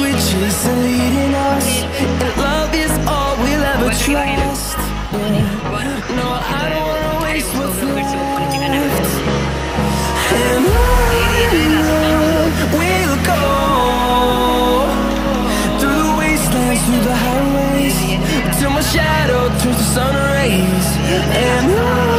switches are leading us, and love is all we'll ever trust. No, I don't wanna waste what's left. And on we'll go through the wastelands, through the highways, till my shadow turns to sun rays. And on